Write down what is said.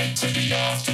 meant to be after